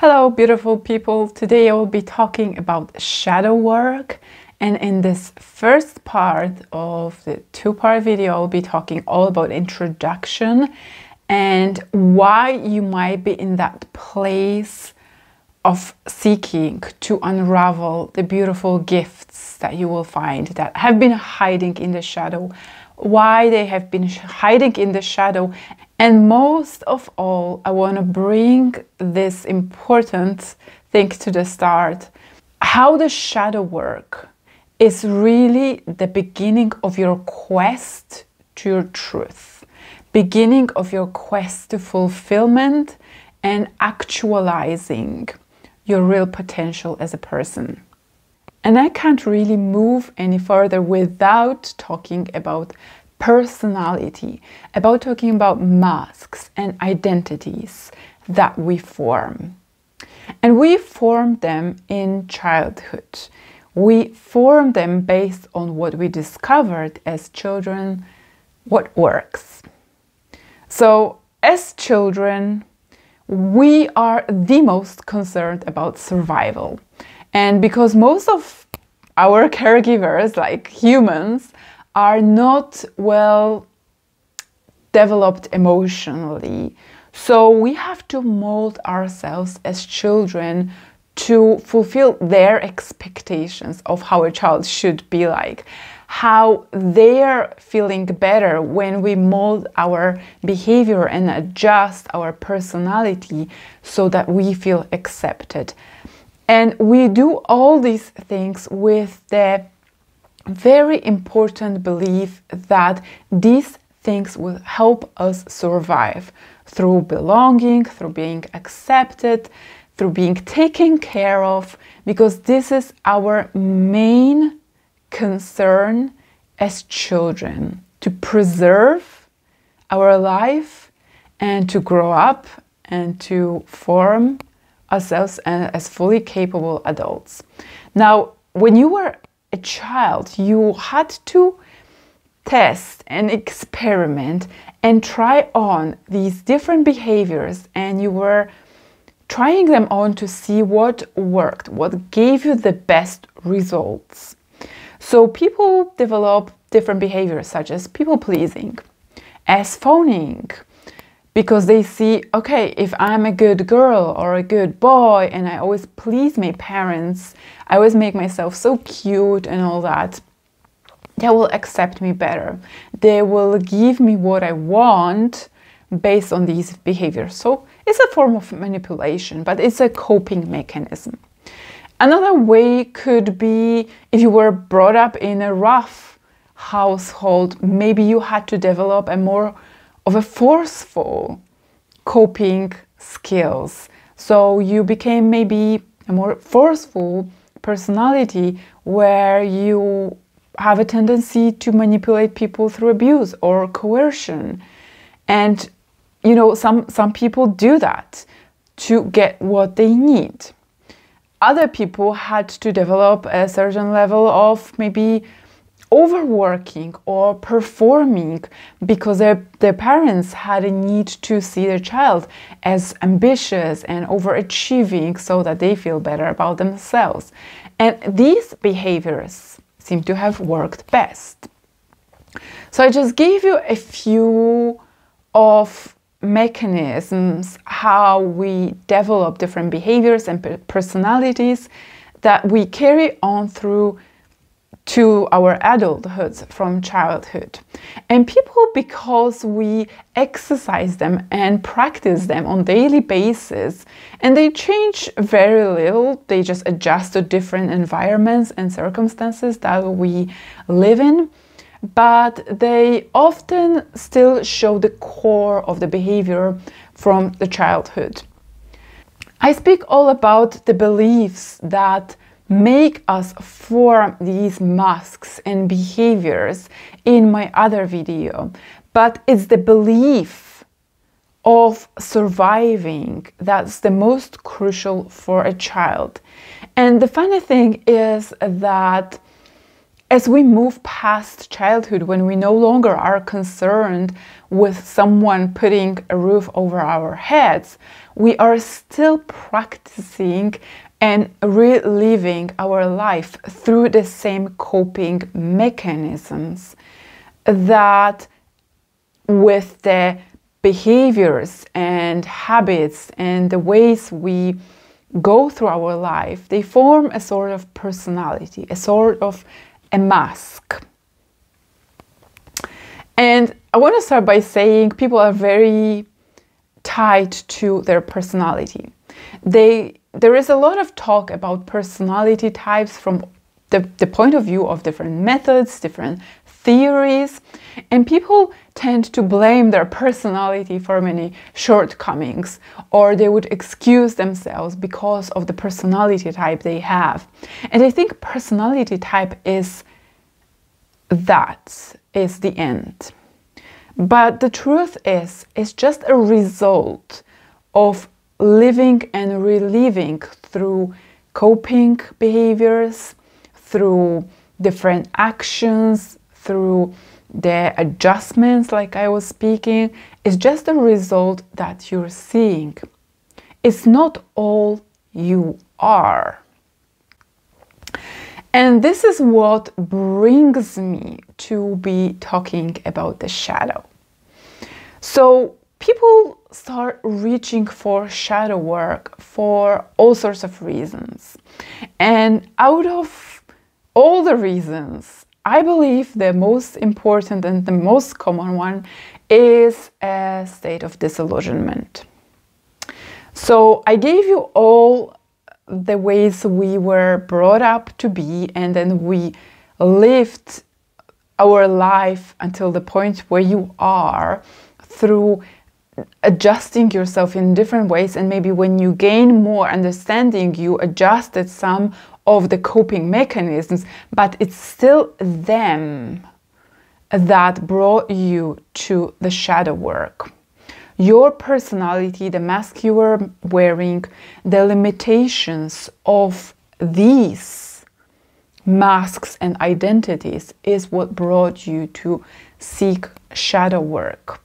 Hello, beautiful people. Today I will be talking about shadow work. And in this first part of the two part video, I'll be talking all about introduction and why you might be in that place of seeking to unravel the beautiful gifts that you will find that have been hiding in the shadow, why they have been hiding in the shadow, and most of all, I want to bring this important thing to the start how the shadow work is really the beginning of your quest to your truth, beginning of your quest to fulfillment and actualizing your real potential as a person. And I can't really move any further without talking about personality, about talking about masks and identities that we form. And we form them in childhood. We form them based on what we discovered as children, what works. So, as children, we are the most concerned about survival. And because most of our caregivers, like humans, are not well developed emotionally. So we have to mold ourselves as children to fulfill their expectations of how a child should be like, how they're feeling better when we mold our behavior and adjust our personality so that we feel accepted. And we do all these things with the very important belief that these things will help us survive through belonging, through being accepted, through being taken care of, because this is our main concern as children to preserve our life and to grow up and to form ourselves as fully capable adults. Now, when you were a child, you had to test and experiment and try on these different behaviors, and you were trying them on to see what worked, what gave you the best results. So, people develop different behaviors such as people pleasing, as fawning, because they see, okay, if I'm a good girl or a good boy and I always please my parents, I always make myself so cute and all that, they will accept me better. They will give me what I want based on these behaviors. So it's a form of manipulation, but it's a coping mechanism. Another way could be if you were brought up in a rough household, maybe you had to develop a more of a forceful coping skills. So you became maybe a more forceful personality where you have a tendency to manipulate people through abuse or coercion. And you know, some some people do that to get what they need. Other people had to develop a certain level of maybe overworking or performing because their, their parents had a need to see their child as ambitious and overachieving so that they feel better about themselves. And these behaviors seem to have worked best. So I just gave you a few of mechanisms how we develop different behaviors and personalities that we carry on through to our adulthoods from childhood. And people, because we exercise them and practice them on daily basis, and they change very little, they just adjust to different environments and circumstances that we live in, but they often still show the core of the behavior from the childhood. I speak all about the beliefs that make us form these masks and behaviors in my other video, but it's the belief of surviving that's the most crucial for a child. And the funny thing is that as we move past childhood, when we no longer are concerned with someone putting a roof over our heads, we are still practicing and reliving our life through the same coping mechanisms that with the behaviors and habits and the ways we go through our life, they form a sort of personality, a sort of a mask. And I want to start by saying people are very tied to their personality. They there is a lot of talk about personality types from the, the point of view of different methods, different theories, and people tend to blame their personality for many shortcomings, or they would excuse themselves because of the personality type they have. And I think personality type is that, is the end. But the truth is, it's just a result of living and reliving through coping behaviors, through different actions, through the adjustments, like I was speaking, is just a result that you're seeing. It's not all you are. And this is what brings me to be talking about the shadow. So, people start reaching for shadow work for all sorts of reasons. And out of all the reasons, I believe the most important and the most common one is a state of disillusionment. So I gave you all the ways we were brought up to be, and then we lived our life until the point where you are through adjusting yourself in different ways and maybe when you gain more understanding you adjusted some of the coping mechanisms but it's still them that brought you to the shadow work. Your personality the mask you were wearing the limitations of these masks and identities is what brought you to seek shadow work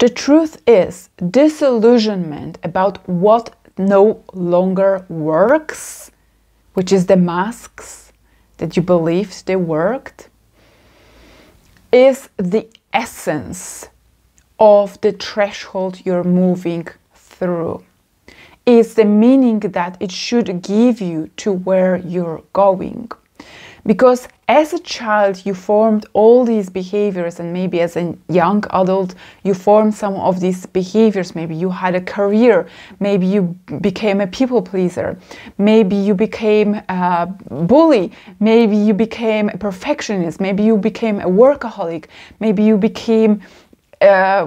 the truth is, disillusionment about what no longer works, which is the masks that you believed they worked, is the essence of the threshold you're moving through. Is the meaning that it should give you to where you're going. Because as a child, you formed all these behaviors, and maybe as a young adult, you formed some of these behaviors. Maybe you had a career, maybe you became a people pleaser, maybe you became a bully, maybe you became a perfectionist, maybe you became a workaholic, maybe you became, uh,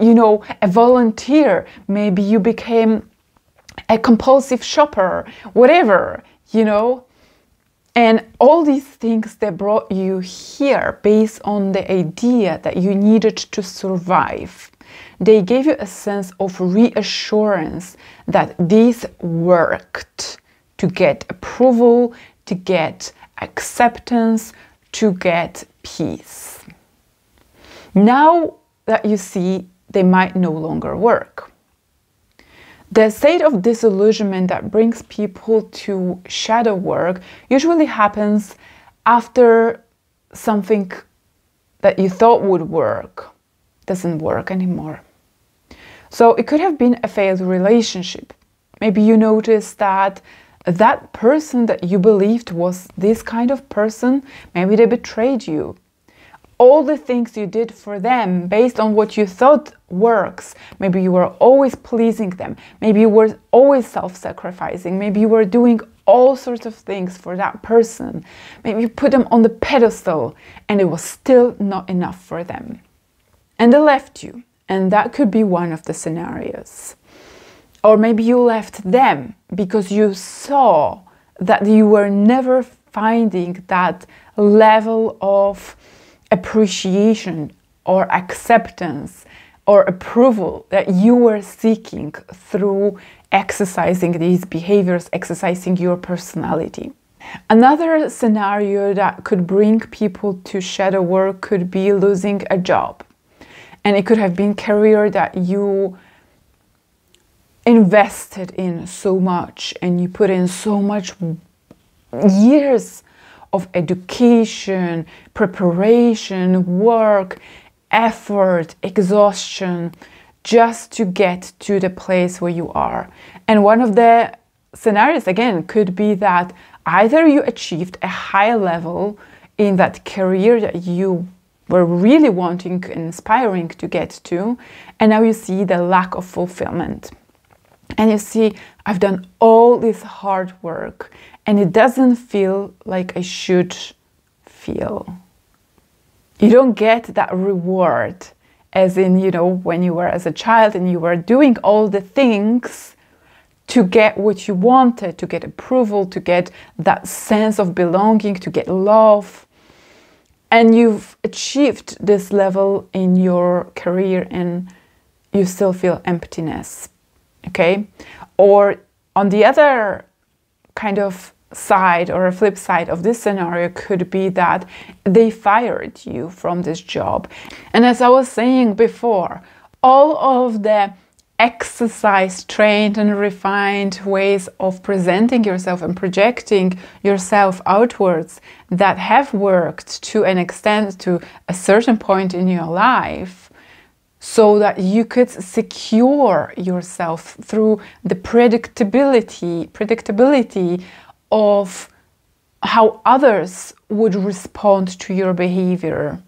you know, a volunteer, maybe you became a compulsive shopper, whatever, you know and all these things that brought you here based on the idea that you needed to survive. They gave you a sense of reassurance that these worked to get approval, to get acceptance, to get peace. Now that you see they might no longer work. The state of disillusionment that brings people to shadow work usually happens after something that you thought would work doesn't work anymore. So it could have been a failed relationship. Maybe you noticed that that person that you believed was this kind of person, maybe they betrayed you all the things you did for them based on what you thought works. Maybe you were always pleasing them. Maybe you were always self sacrificing. Maybe you were doing all sorts of things for that person. Maybe you put them on the pedestal and it was still not enough for them. And they left you. And that could be one of the scenarios. Or maybe you left them because you saw that you were never finding that level of appreciation or acceptance or approval that you were seeking through exercising these behaviors, exercising your personality. Another scenario that could bring people to shadow work could be losing a job. And it could have been career that you invested in so much and you put in so much years of education, preparation, work, effort, exhaustion, just to get to the place where you are. And one of the scenarios, again, could be that either you achieved a high level in that career that you were really wanting, and inspiring to get to, and now you see the lack of fulfillment. And you see, I've done all this hard work and it doesn't feel like I should feel. You don't get that reward as in, you know, when you were as a child and you were doing all the things to get what you wanted, to get approval, to get that sense of belonging, to get love. And you've achieved this level in your career and you still feel emptiness. Okay? Or on the other kind of side or a flip side of this scenario could be that they fired you from this job. And as I was saying before, all of the exercise trained and refined ways of presenting yourself and projecting yourself outwards that have worked to an extent to a certain point in your life so that you could secure yourself through the predictability predictability of how others would respond to your behavior.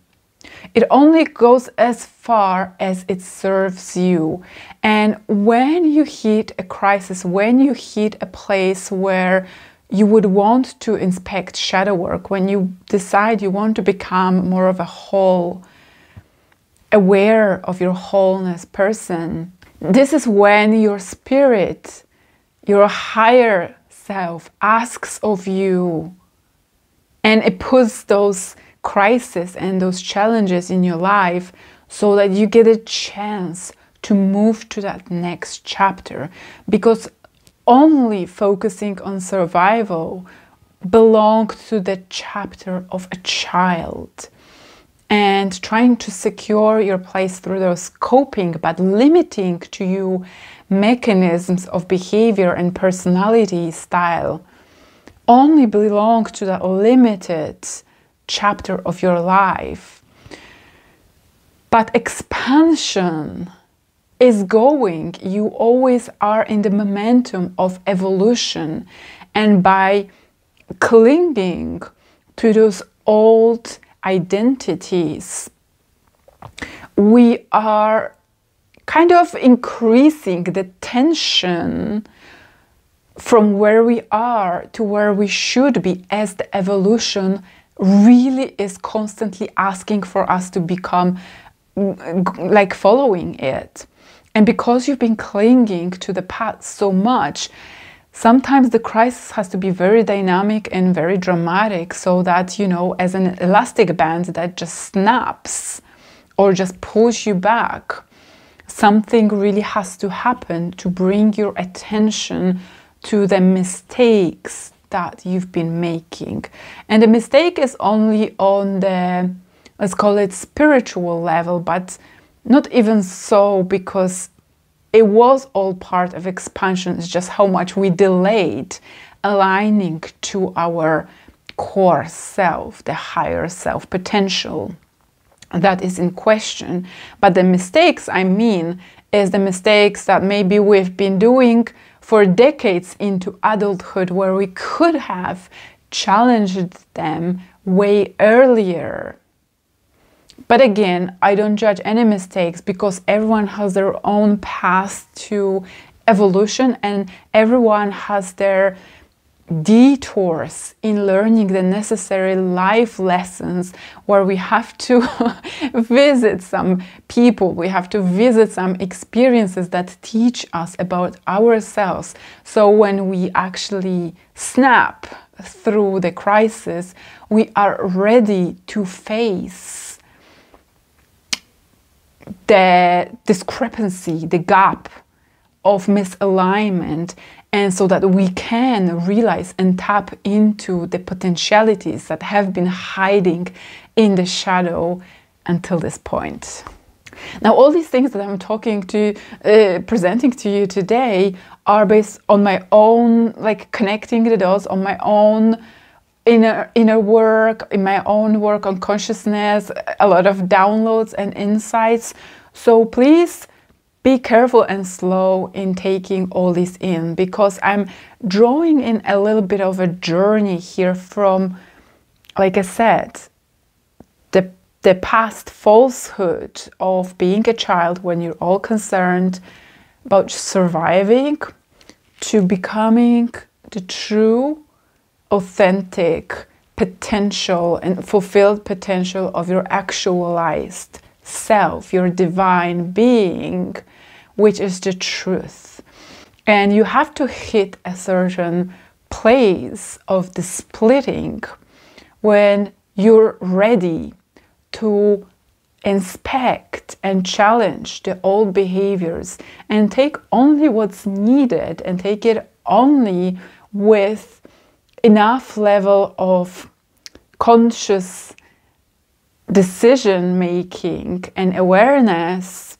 It only goes as far as it serves you. And when you hit a crisis, when you hit a place where you would want to inspect shadow work, when you decide you want to become more of a whole, aware of your wholeness person, this is when your spirit, your higher self asks of you. And it puts those crises and those challenges in your life so that you get a chance to move to that next chapter. Because only focusing on survival belongs to the chapter of a child and trying to secure your place through those coping but limiting to you mechanisms of behavior and personality style only belong to that limited chapter of your life. But expansion is going, you always are in the momentum of evolution. And by clinging to those old identities, we are kind of increasing the tension from where we are to where we should be as the evolution really is constantly asking for us to become mm, like following it. And because you've been clinging to the past so much, sometimes the crisis has to be very dynamic and very dramatic so that, you know, as an elastic band that just snaps or just pulls you back something really has to happen to bring your attention to the mistakes that you've been making. And the mistake is only on the, let's call it spiritual level, but not even so because it was all part of expansion. It's just how much we delayed aligning to our core self, the higher self potential that is in question. But the mistakes I mean is the mistakes that maybe we've been doing for decades into adulthood where we could have challenged them way earlier. But again, I don't judge any mistakes because everyone has their own path to evolution and everyone has their detours in learning the necessary life lessons where we have to visit some people, we have to visit some experiences that teach us about ourselves. So when we actually snap through the crisis, we are ready to face the discrepancy, the gap of misalignment and so that we can realize and tap into the potentialities that have been hiding in the shadow until this point. Now, all these things that I'm talking to, uh, presenting to you today are based on my own, like connecting the dots on my own inner inner work, in my own work on consciousness, a lot of downloads and insights. So please be careful and slow in taking all this in because I'm drawing in a little bit of a journey here from, like I said, the the past falsehood of being a child when you're all concerned about surviving to becoming the true authentic potential and fulfilled potential of your actualized self, your divine being, which is the truth. And you have to hit a certain place of the splitting when you're ready to inspect and challenge the old behaviors and take only what's needed and take it only with enough level of conscious decision making and awareness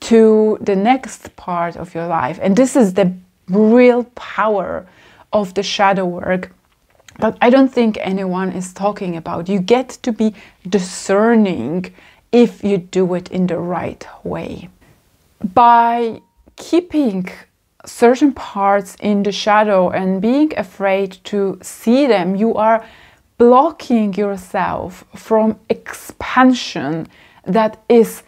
to the next part of your life. And this is the real power of the shadow work but I don't think anyone is talking about. You get to be discerning if you do it in the right way. By keeping certain parts in the shadow and being afraid to see them, you are blocking yourself from expansion that is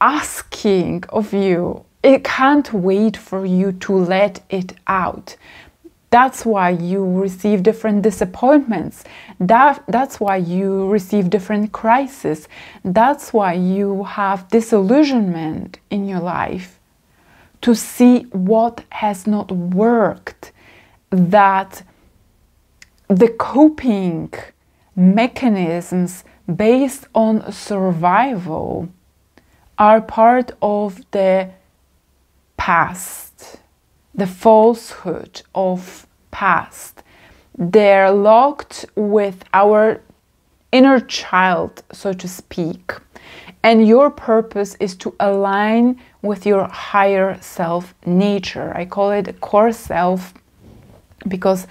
asking of you. It can't wait for you to let it out. That's why you receive different disappointments. That, that's why you receive different crises. That's why you have disillusionment in your life to see what has not worked, that the coping mechanisms based on survival are part of the past, the falsehood of past. They're locked with our inner child, so to speak. And your purpose is to align with your higher self nature. I call it core self because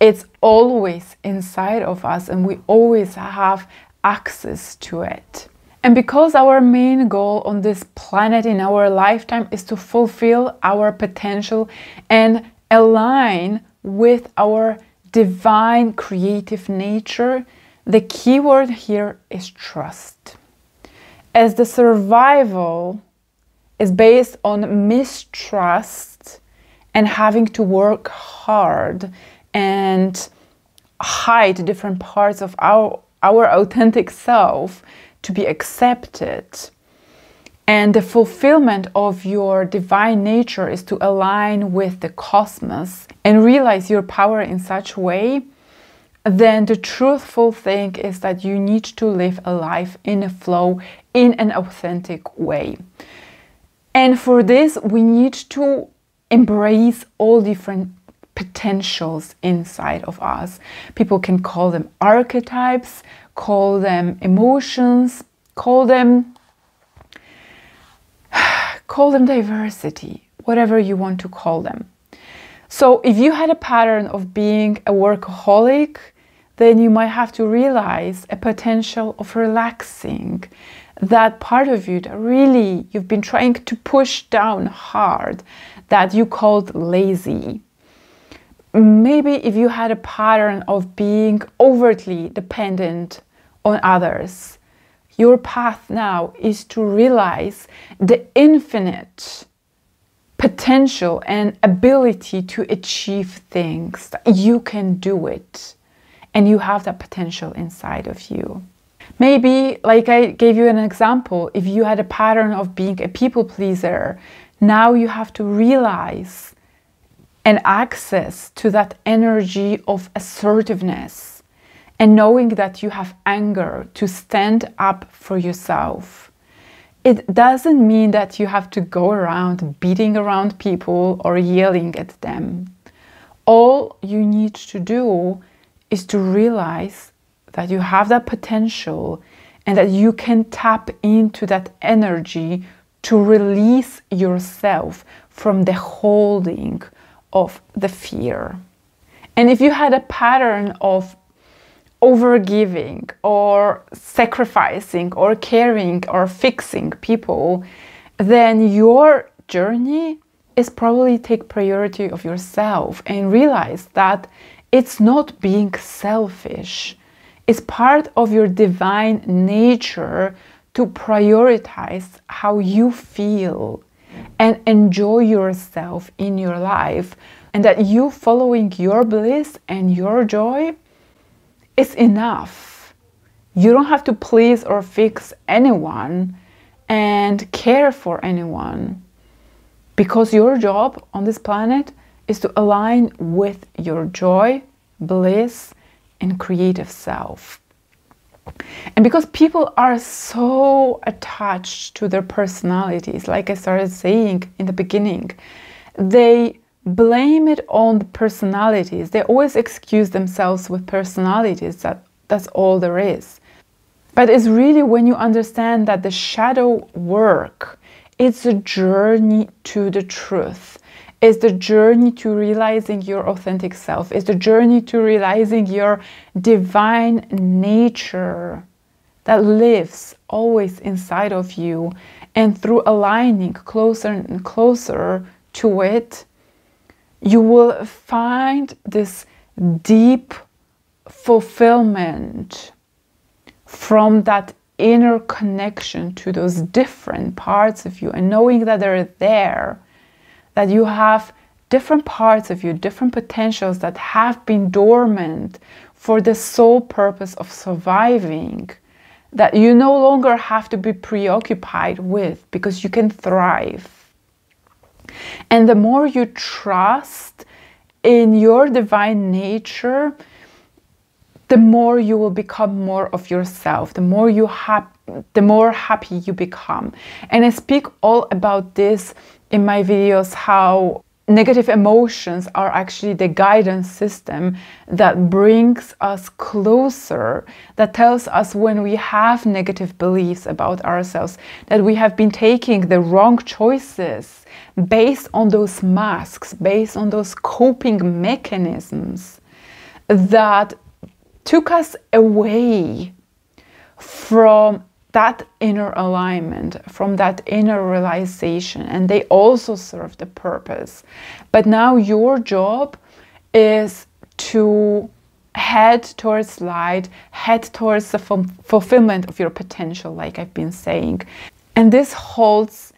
it's always inside of us and we always have access to it. And because our main goal on this planet in our lifetime is to fulfill our potential and align with our divine creative nature, the key word here is trust as the survival is based on mistrust and having to work hard and hide different parts of our our authentic self to be accepted and the fulfillment of your divine nature is to align with the cosmos and realize your power in such a way then the truthful thing is that you need to live a life in a flow in an authentic way. And for this, we need to embrace all different potentials inside of us. People can call them archetypes, call them emotions, call them call them diversity, whatever you want to call them. So if you had a pattern of being a workaholic, then you might have to realize a potential of relaxing that part of you that really you've been trying to push down hard that you called lazy. Maybe if you had a pattern of being overtly dependent on others, your path now is to realize the infinite potential and ability to achieve things. You can do it, and you have that potential inside of you. Maybe, like I gave you an example, if you had a pattern of being a people pleaser, now you have to realize and access to that energy of assertiveness and knowing that you have anger to stand up for yourself. It doesn't mean that you have to go around beating around people or yelling at them. All you need to do is to realize that you have that potential and that you can tap into that energy to release yourself from the holding of the fear. And if you had a pattern of overgiving or sacrificing or caring or fixing people, then your journey is probably take priority of yourself and realize that it's not being selfish. It's part of your divine nature to prioritize how you feel and enjoy yourself in your life and that you following your bliss and your joy is enough. You don't have to please or fix anyone and care for anyone because your job on this planet is to align with your joy, bliss, and creative self. And because people are so attached to their personalities, like I started saying in the beginning, they blame it on the personalities. They always excuse themselves with personalities that that's all there is. But it's really when you understand that the shadow work, it's a journey to the truth. It's the journey to realizing your authentic self. is the journey to realizing your divine nature that lives always inside of you. And through aligning closer and closer to it, you will find this deep fulfillment from that inner connection to those different parts of you and knowing that they're there, that you have different parts of you, different potentials that have been dormant for the sole purpose of surviving, that you no longer have to be preoccupied with because you can thrive. And the more you trust in your divine nature, the more you will become more of yourself, the more you have the more happy you become. And I speak all about this in my videos how negative emotions are actually the guidance system that brings us closer, that tells us when we have negative beliefs about ourselves, that we have been taking the wrong choices based on those masks, based on those coping mechanisms that took us away from that inner alignment, from that inner realization, and they also serve the purpose. But now your job is to head towards light, head towards the fulfillment of your potential, like I've been saying. And this holds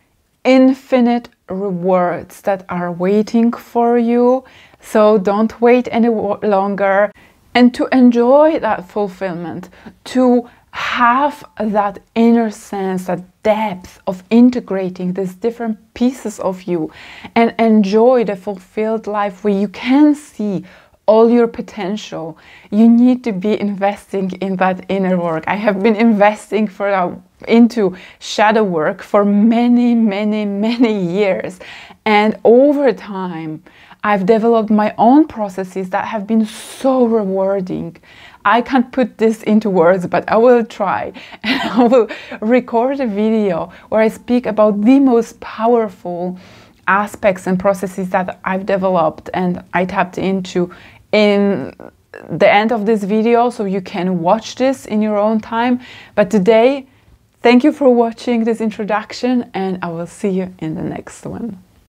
infinite rewards that are waiting for you. So don't wait any longer. And to enjoy that fulfillment, to have that inner sense, that depth of integrating these different pieces of you and enjoy the fulfilled life where you can see all your potential, you need to be investing in that inner work. I have been investing for uh, into shadow work for many, many, many years. And over time, I've developed my own processes that have been so rewarding. I can't put this into words, but I will try. And I will record a video where I speak about the most powerful aspects and processes that I've developed and I tapped into in the end of this video so you can watch this in your own time. But today, thank you for watching this introduction and I will see you in the next one.